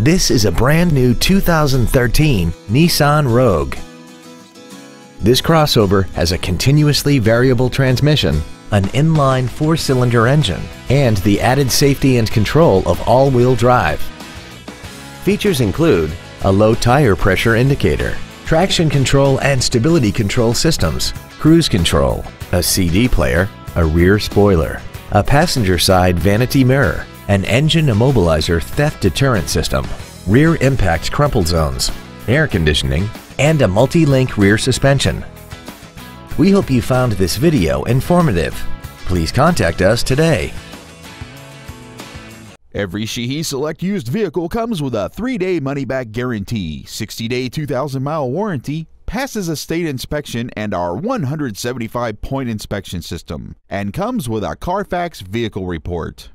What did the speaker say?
This is a brand new 2013 Nissan Rogue. This crossover has a continuously variable transmission, an inline four-cylinder engine, and the added safety and control of all-wheel drive. Features include a low tire pressure indicator, traction control and stability control systems, cruise control, a CD player, a rear spoiler, a passenger side vanity mirror, an engine immobilizer theft deterrent system, rear impact crumple zones, air conditioning, and a multi-link rear suspension. We hope you found this video informative. Please contact us today. Every Sheehy Select used vehicle comes with a 3-day money-back guarantee, 60-day 2,000-mile warranty, passes a state inspection and our 175-point inspection system, and comes with a Carfax vehicle report.